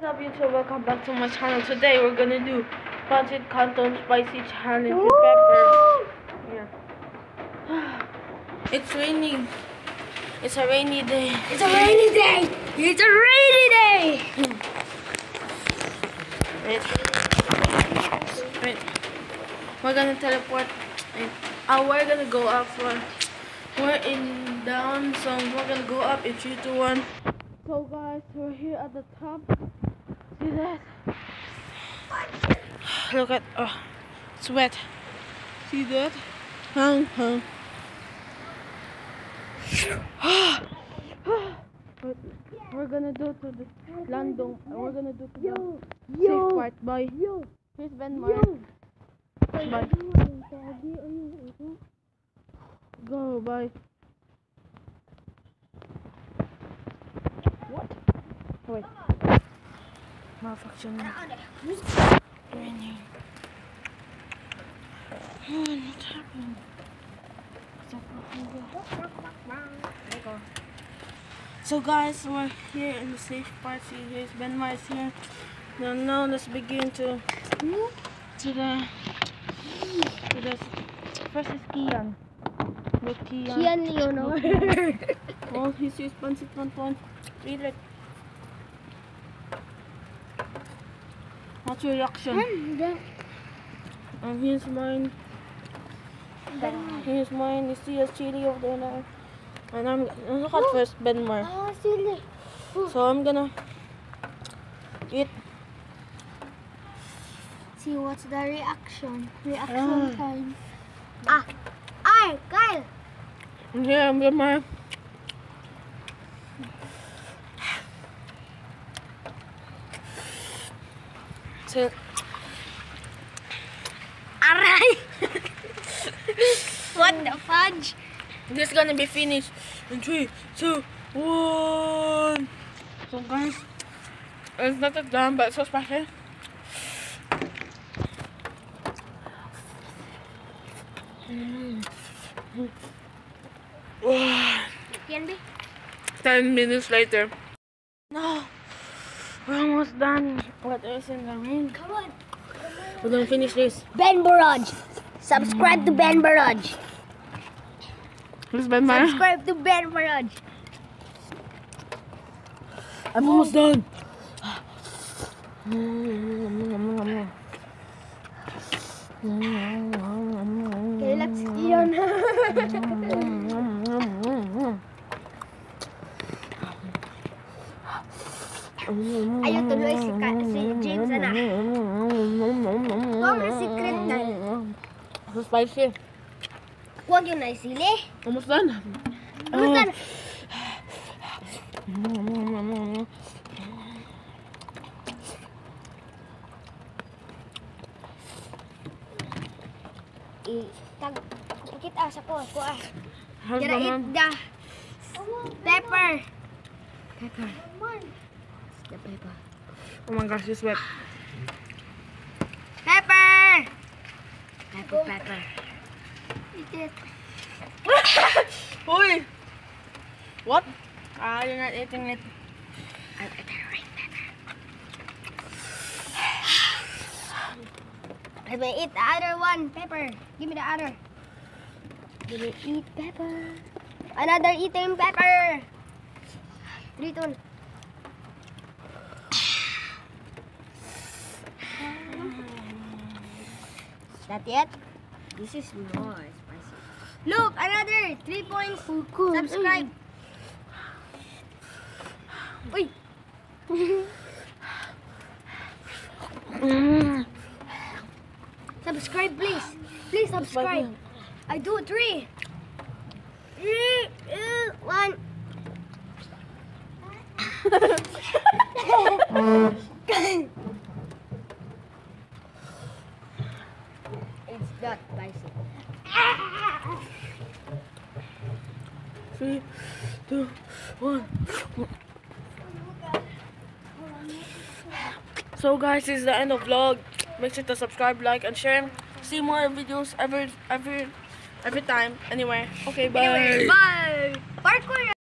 What's up YouTube, welcome back to my channel. Today we're gonna do Pancit Canton Spicy Challenge with peppers. Yeah. It's raining. It's a rainy day. It's a rainy day. It's a rainy day. Wait. Wait. We're gonna teleport. Wait. Uh, we're gonna go up for. We're in down, so we're gonna go up in 3, 2, 1. So guys, we're here at the top. See that? Look at, oh, it's wet. See that? Hung, hung. We're- We're gonna do to the landong. We're gonna do to Yo, the safe yo, part. Bye. yo, Here's Ben Mar. yo. Bye. Go, bye. What? Wait. Malfunction. Raining. What happened? Stop There you. So guys, we're here in the safe part. See, here's Ben Mars here. Now, now let's begin to to the to the first is Kian. Look Kian. Kian Leonor. Oh, he's used pancit canton. Read What's your reaction? And here's mine. Here's mine. You see a chili over there now. And I'm look at first Benmar. Ah. So I'm gonna eat. See what's the reaction? Ah. Reaction time. Ah, ay, Kyle. Yeah, I'm Benmar. So Aray. what the fudge? This is gonna be finished in three, two, one. So guys, it's not that done, but it's so special. Mm. Wow. Yan, be. Ten minutes later. No, we're almost done. What is in the rain? Come on. We're gonna finish this. Ben Barrage. Subscribe to Ben Barrage. Please, Ben Mara. Subscribe to Ben Barrage. I'm almost done. Relax, Ayaw tuloy si, Ka si James, na secret na. So spicy. Huwag yun na sili. Almost done. Basta na. Tag, kita sa ko, ko ah. Eat mom? the pepper. Pepper. Pepper. Oh my gosh, it's wet. Pepper! Pepper, pepper. Eat it. Uy! What? Ah, you're not eating it. I'll eat the right pepper. I will eat the other one, pepper. Give me the other. Give me eat pepper. Another eating pepper. Dito. That yet? This is more spicy. Look, another three points. Subscribe. Uy. Mm. Subscribe, please. Please subscribe. I do three. Three, two, one. it's not spicy. Three, two, one. So guys, this is the end of vlog. Make sure to subscribe, like, and share. See more videos every every every time. Anyway, okay, bye. Anyway, bye. Parkour.